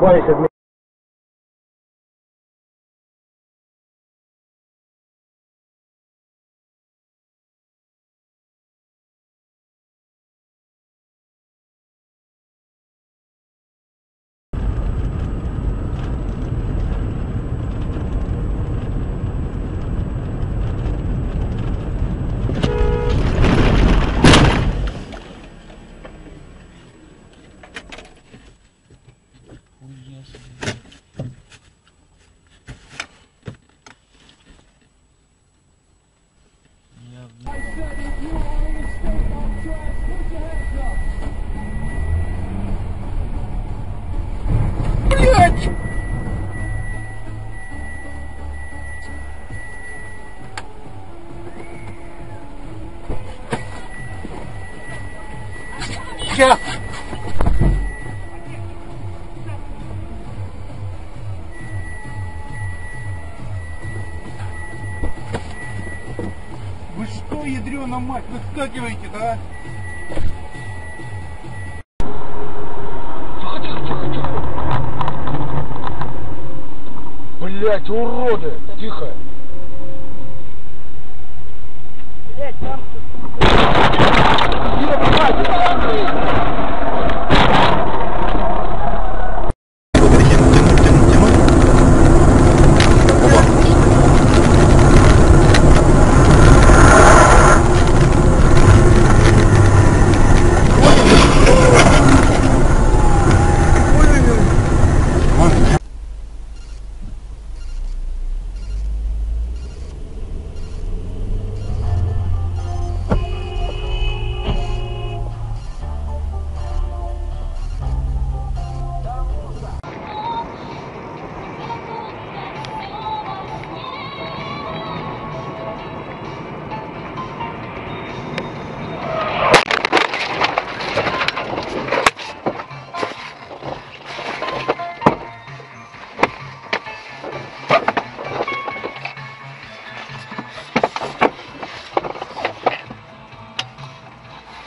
ضعف ابن адми- Вы что, ядрена мать, выскакиваете-то, а? Блять, уроды! Тихо! Блять, там Vira pra